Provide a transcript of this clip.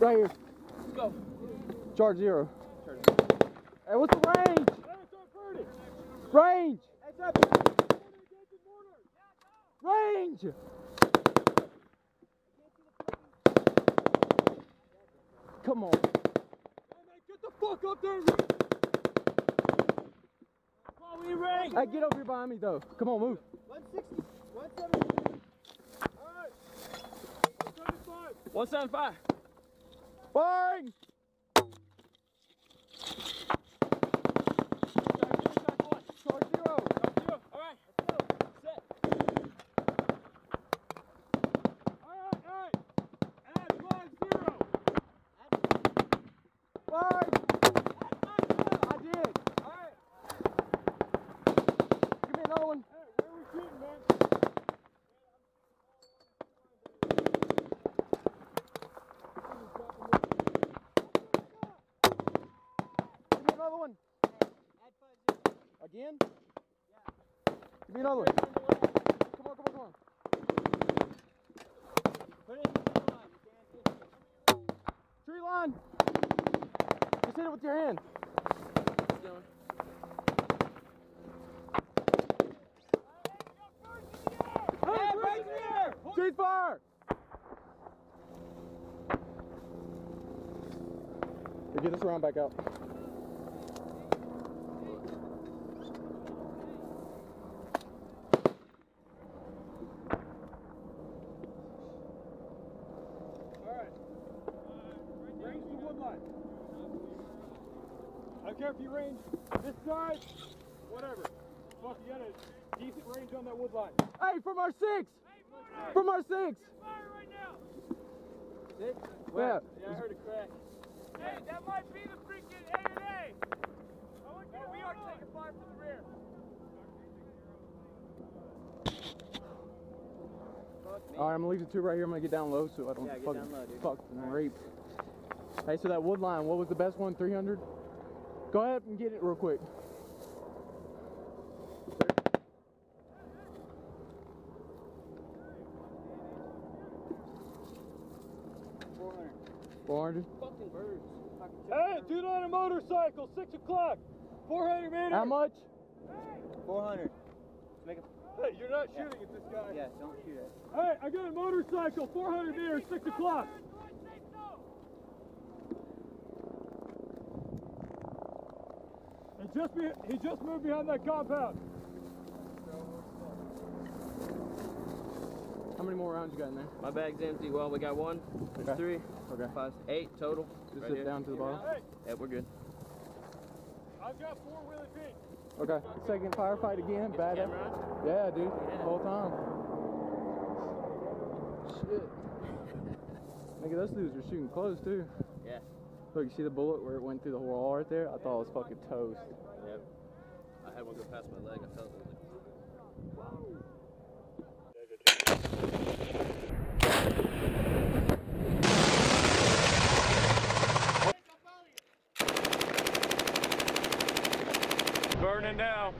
Right here. Let's go. Charge zero. Hey, what's the range? Range. Range. Come on. Get the fuck up there. Come on, we ring. Hey, get over here behind me though. Come on, move. 160, 170. One seven five. Bang! Charge zero. All right. Set. All right, all right. Add five another one. Hey, where are we shooting, man? Give me another one. Again? Yeah. Give me another one. Come on, come on, come on. Put it in the Tree line. Just hit it with your hand. Hey, right there. Cease fire. Here, get this round back out. All right. Range the wood line. I don't care if you range this side, whatever. Fuck, you got a decent range on that wood line. Hey, from our six. From our six. Right Six? Yeah. Yeah, I heard a crack. Hey, that might be the freaking ANA. No, we are taking fire from the rear. All right, I'm gonna leave the two right here. I'm gonna get down low so I don't Yeah, fucking low, dude. fucking rape. Hey, so that wood line, what was the best one? 300. Go ahead and get it real quick. Four hundred. Fucking birds. Hey, dude on a motorcycle, six o'clock, 400 meters. How much? 400. Make a. Hey, you're not shooting at this guy. Yeah, don't shoot it. Hey, I got a motorcycle, 400 meters, six o'clock. Just be, he just moved behind that compound. How many more rounds you got in there? My bag's empty. Well, we got one, Okay. three, Okay. five, eight total. Just Right sit here. down to the bottom. Hey, Yeah, we're good. I've got four Willie Pete. Okay. Second firefight again. Bad. Camera? Yeah, dude. Yeah. Whole time. Shit. Nigga, those dudes are shooting close too. Yeah. Look, you see the bullet where it went through the wall right there? I thought it was fucking toast. Yep. I had one go past my leg. I felt it. Burning now.